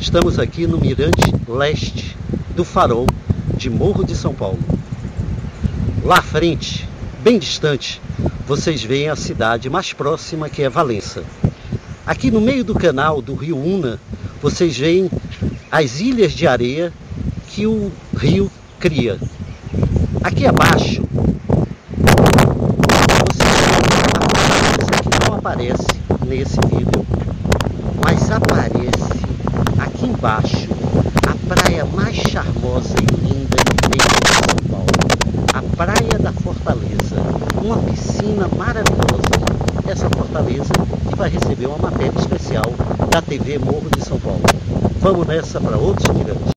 Estamos aqui no mirante leste do farol de Morro de São Paulo. Lá à frente, bem distante, vocês veem a cidade mais próxima que é Valença. Aqui no meio do canal do rio Una, vocês veem as ilhas de areia que o rio cria. Aqui abaixo, vocês veem a fortaleza que não aparece nesse vídeo, mas aparece embaixo a praia mais charmosa e linda de meio de São Paulo, a Praia da Fortaleza, uma piscina maravilhosa. Essa fortaleza que vai receber uma matéria especial da TV Morro de São Paulo. Vamos nessa para outros mirantes.